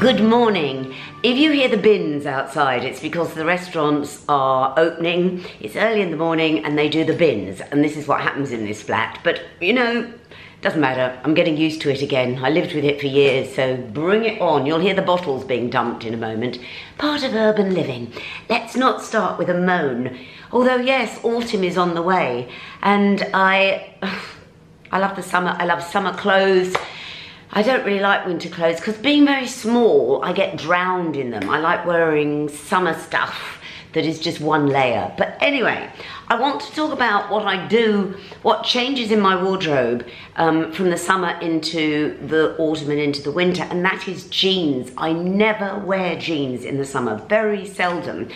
Good morning. If you hear the bins outside, it's because the restaurants are opening. It's early in the morning and they do the bins, and this is what happens in this flat. But you know, doesn't matter. I'm getting used to it again. I lived with it for years, so bring it on. You'll hear the bottles being dumped in a moment. Part of urban living. Let's not start with a moan. Although yes, autumn is on the way, and I I love the summer. I love summer clothes. I don't really like winter clothes because being very small, I get drowned in them. I like wearing summer stuff that is just one layer. But anyway, I want to talk about what I do, what changes in my wardrobe um, from the summer into the autumn and into the winter, and that is jeans. I never wear jeans in the summer, very seldom.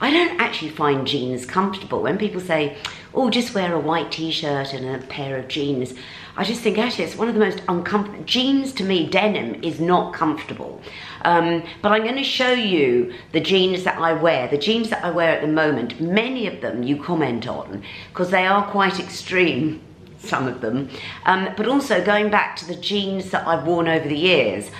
I don't actually find jeans comfortable. When people say, oh, just wear a white t-shirt and a pair of jeans, I just think actually it's one of the most uncomfortable, jeans to me, denim is not comfortable. Um, but I'm gonna show you the jeans that I wear, the jeans that I wear at the moment, many of them you comment on, because they are quite extreme, some of them. Um, but also going back to the jeans that I've worn over the years,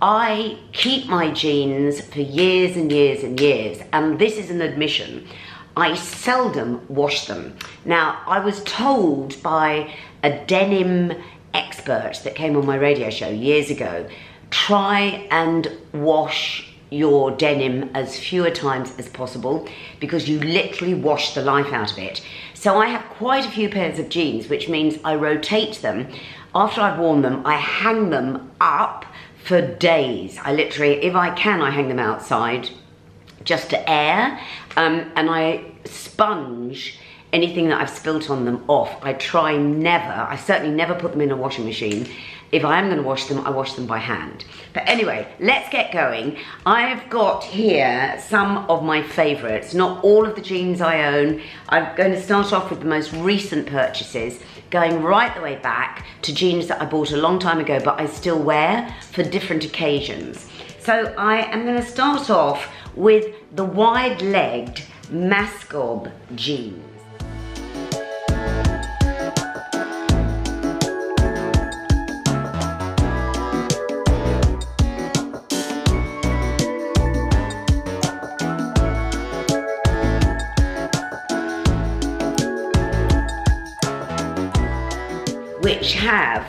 I keep my jeans for years and years and years, and this is an admission. I seldom wash them. Now, I was told by a denim expert that came on my radio show years ago, try and wash your denim as fewer times as possible because you literally wash the life out of it. So I have quite a few pairs of jeans, which means I rotate them. After I've worn them, I hang them up for days. I literally, if I can, I hang them outside just to air um, and I sponge anything that I've spilt on them off. I try never, I certainly never put them in a washing machine. If I am gonna wash them, I wash them by hand. But anyway, let's get going. I've got here some of my favorites, not all of the jeans I own. I'm going to start off with the most recent purchases, going right the way back to jeans that I bought a long time ago, but I still wear for different occasions. So I am gonna start off with the wide-legged Masscob jeans. which have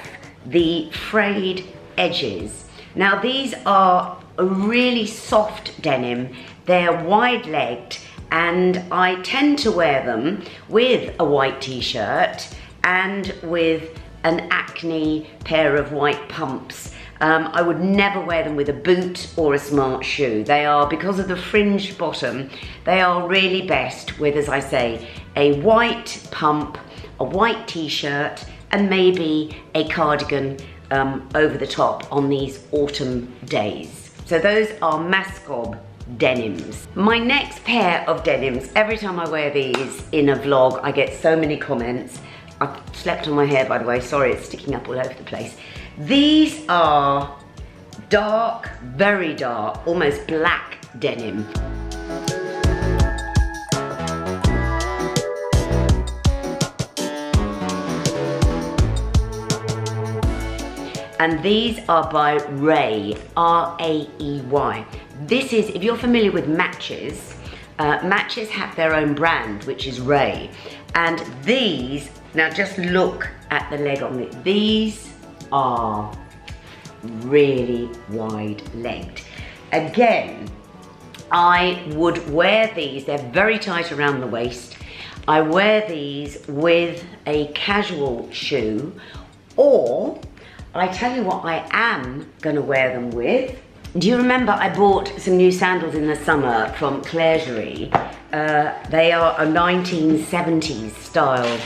the frayed edges. Now these are a really soft denim. They're wide-legged and I tend to wear them with a white t-shirt and with an Acne pair of white pumps. Um, I would never wear them with a boot or a smart shoe. They are, because of the fringe bottom, they are really best with, as I say, a white pump, a white t-shirt, and maybe a cardigan um, over the top on these autumn days. So those are Masscob denims. My next pair of denims, every time I wear these in a vlog, I get so many comments. I've slept on my hair, by the way. Sorry, it's sticking up all over the place. These are dark, very dark, almost black denim. And these are by Raey, R-A-E-Y. This is, if you're familiar with matches, uh, matches have their own brand, which is Raey. And these, now just look at the leg on it. These are really wide-legged. Again, I would wear these, they're very tight around the waist. I wear these with a casual shoe or I tell you what I am gonna wear them with. Do you remember I bought some new sandals in the summer from Clergerie? Uh, they are a 1970s style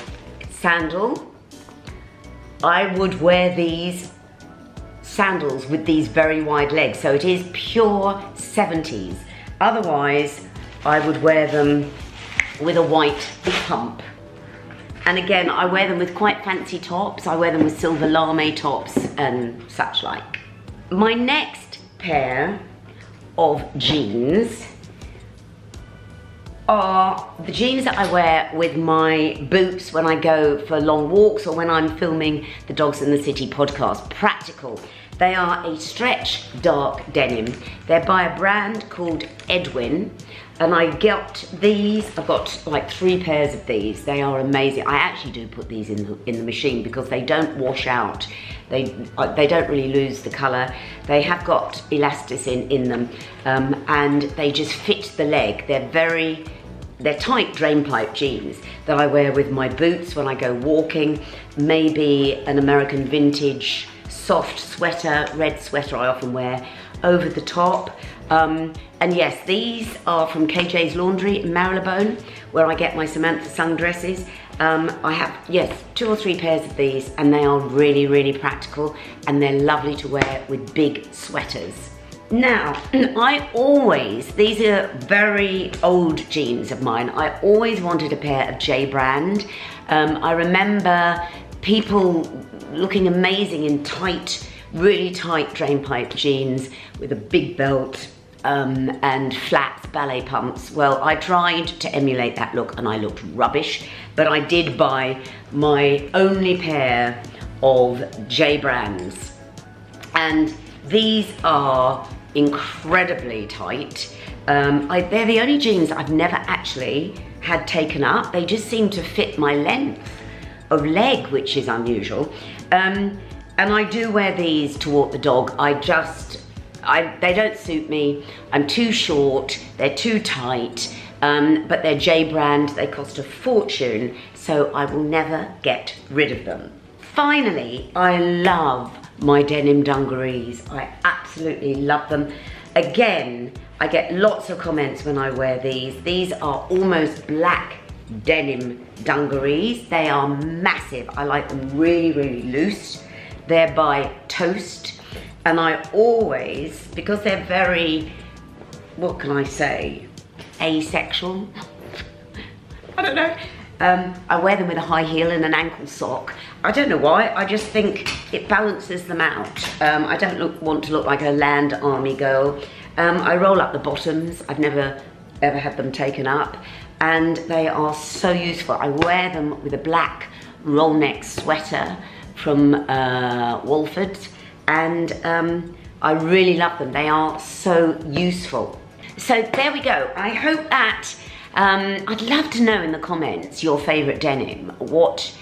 sandal. I would wear these sandals with these very wide legs. So it is pure 70s. Otherwise, I would wear them with a white pump. And again, I wear them with quite fancy tops. I wear them with silver lame tops and such like. My next pair of jeans are the jeans that I wear with my boots when I go for long walks or when I'm filming the Dogs in the City podcast. Practical. They are a stretch dark denim. They're by a brand called Edwin. And I got these, I've got like three pairs of these. They are amazing. I actually do put these in the, in the machine because they don't wash out. They, uh, they don't really lose the color. They have got elasticin in them um, and they just fit the leg. They're very, they're tight drain pipe jeans that I wear with my boots when I go walking. Maybe an American vintage soft sweater, red sweater I often wear over the top. Um, and yes, these are from KJ's Laundry in Marylebone, where I get my Samantha sundresses. Um, I have, yes, two or three pairs of these, and they are really, really practical, and they're lovely to wear with big sweaters. Now, I always, these are very old jeans of mine, I always wanted a pair of J Brand. Um, I remember people looking amazing in tight, really tight drain pipe jeans with a big belt um, and flats, ballet pumps. Well, I tried to emulate that look and I looked rubbish, but I did buy my only pair of J brands. And these are incredibly tight. Um, I, they're the only jeans I've never actually had taken up. They just seem to fit my length of leg, which is unusual. Um, and I do wear these to walk the dog. I just, I, they don't suit me. I'm too short, they're too tight, um, but they're J brand, they cost a fortune, so I will never get rid of them. Finally, I love my denim dungarees. I absolutely love them. Again, I get lots of comments when I wear these. These are almost black denim dungarees. They are massive. I like them really, really loose. They're by Toast. And I always, because they're very, what can I say, asexual? I don't know. Um, I wear them with a high heel and an ankle sock. I don't know why, I just think it balances them out. Um, I don't look, want to look like a land army girl. Um, I roll up the bottoms. I've never ever had them taken up and they are so useful. I wear them with a black roll neck sweater from uh, Wolford and um, I really love them. They are so useful. So there we go. I hope that, um, I'd love to know in the comments your favorite denim, what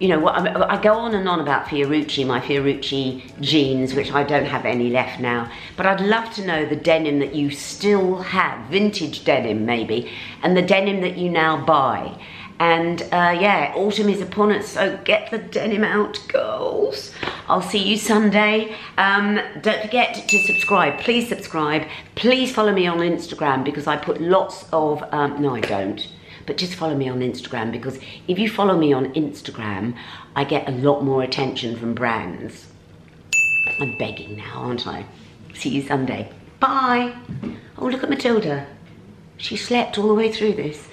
you know, what I go on and on about Fiorucci, my Fiorucci jeans, which I don't have any left now. But I'd love to know the denim that you still have, vintage denim maybe, and the denim that you now buy. And uh, yeah, autumn is upon us, so get the denim out, girls. I'll see you Sunday. Um, don't forget to subscribe. Please subscribe. Please follow me on Instagram because I put lots of, um, no I don't but just follow me on Instagram because if you follow me on Instagram, I get a lot more attention from brands. I'm begging now, aren't I? See you Sunday. Bye. Oh, look at Matilda. She slept all the way through this.